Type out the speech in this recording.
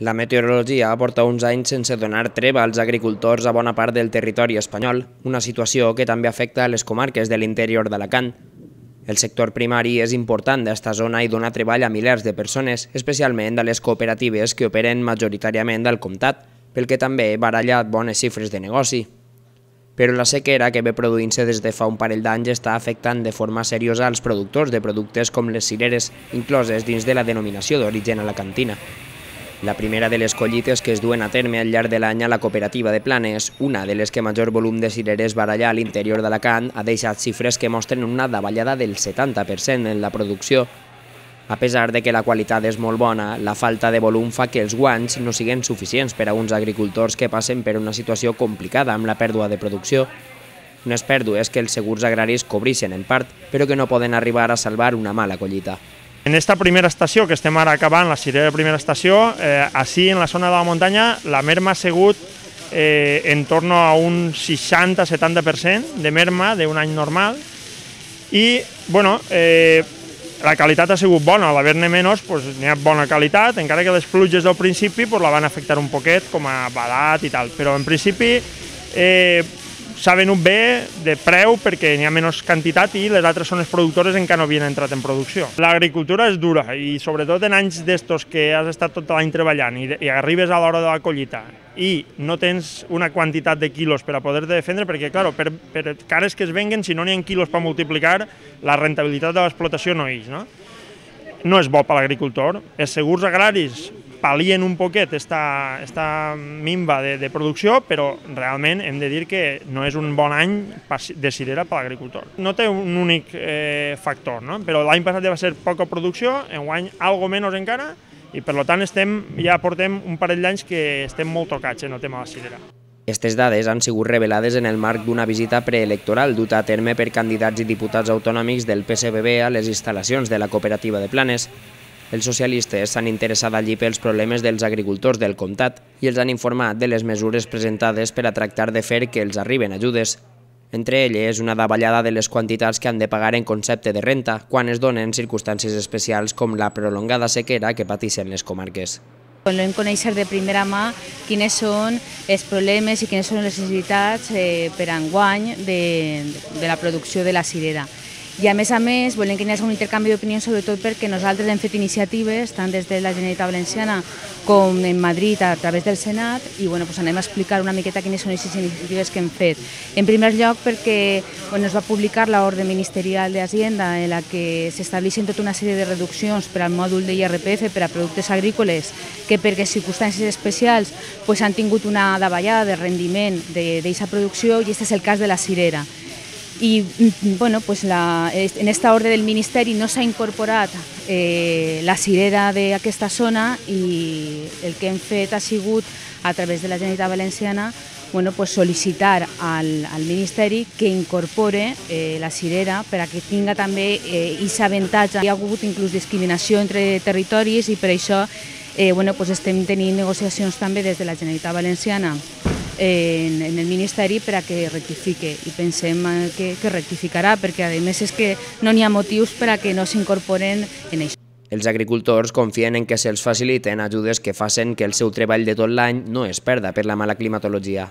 La meteorologia porta uns anys sense donar treva als agricultors a bona part del territori espanyol, una situació que també afecta a les comarques de l'interior d'Alacant. El sector primari és important d'esta zona i dona treball a milers de persones, especialment a les cooperatives que operen majoritàriament al comtat, pel que també baralla bones xifres de negoci. Però la sequera que ve produint-se des de fa un parell d'anys està afectant de forma seriosa als productors de productes com les cireres, incloses dins de la denominació d'origen alacantina. La primera de les collites que es duen a terme al llarg de l'any a la cooperativa de Planes, una de les que major volum de cireres baralla a l'interior d'Alacant, ha deixat xifres que mostren una davallada del 70% en la producció. A pesar de que la qualitat és molt bona, la falta de volum fa que els guanys no siguin suficients per a uns agricultors que passen per una situació complicada amb la pèrdua de producció. Unes pèrdues que els segurs agraris cobreixen en part, però que no poden arribar a salvar una mala collita. En esta primera estació, que estem ara acabant, la cirera de primera estació, eh, així en la zona de la muntanya, la merma ha sigut eh, en torno a un 60-70% de merma d'un any normal. I, bueno, eh, la qualitat ha sigut bona, al haver-ne menys pues, n'hi ha bona qualitat, encara que les pluges del principi pues, la van afectar un poquet com a badat i tal, però en principi eh, s'ha venut bé de preu perquè n'hi ha menys quantitat i les altres zones productores encara no havien entrat en producció. L'agricultura és dura i sobretot en anys d'estos que has estat tot l'any treballant i, i arribes a l'hora de la collita i no tens una quantitat de quilos per a poder-te defendre, perquè, clar, per, per cares que es venguen, si no n'hi ha quilos per multiplicar, la rentabilitat de l'explotació no és, no? No és bo per l'agricultor. Els segurs agraris palien un poquet esta, esta minva de, de producció, però realment hem de dir que no és un bon any de cirera per l'agricultor. No té un únic eh, factor, no? però l'any passat va ser poca producció, en guany algo menys encara, i per tant estem, ja portem un parell d'anys que estem molt tocats en el tema de la cirera. Aquestes dades han sigut revelades en el marc d'una visita preelectoral duta a terme per candidats i diputats autonòmics del PSBB a les instal·lacions de la cooperativa de Planes, els socialistes s'han interessat allí pels problemes dels agricultors del comtat i els han informat de les mesures presentades per a tractar de fer que els arriben ajudes. Entre elles, una davallada de les quantitats que han de pagar en concepte de renta quan es donen circumstàncies especials com la prolongada sequera que pateixen les comarques. Volem conèixer de primera mà quines són els problemes i quines són les necessitats eh, per enguany de, de la producció de la cirera. I a més a més volem que hi hagi un intercanvi d'opinions sobretot perquè nosaltres hem fet iniciatives tant des de la Generalitat Valenciana com en Madrid a través del Senat i bueno, pues anem a explicar una miqueta quines són aquestes iniciatives que hem fet. En primer lloc perquè bueno, es va publicar l'ordre ministerial d'Hacienda en la que s'estableixen tota una sèrie de reduccions per al mòdul de IRPF per a productes agrícoles que perquè circumstàncies especials pues, han tingut una davallada de rendiment d'aquesta producció i aquest és el cas de la cirera i mm, bueno, pues la, en esta ordre del Ministeri no s'ha incorporat eh, la cirera d'aquesta zona i el que hem fet ha sigut a través de la Generalitat Valenciana bueno, pues sol·licitar al, al Ministeri que incorpore eh, la cirera per a que tinga també aquest eh, avantatge. Hi ha hagut inclús discriminació entre territoris i per això eh, bueno, pues estem tenint negociacions també des de la Generalitat Valenciana en, en el Ministeri per a que rectifique i pensem que, que rectificarà perquè a més és que no n'hi ha motius per a que no s'incorporen en això. Els agricultors confien en que se'ls faciliten ajudes que facin que el seu treball de tot l'any no es perda per la mala climatologia.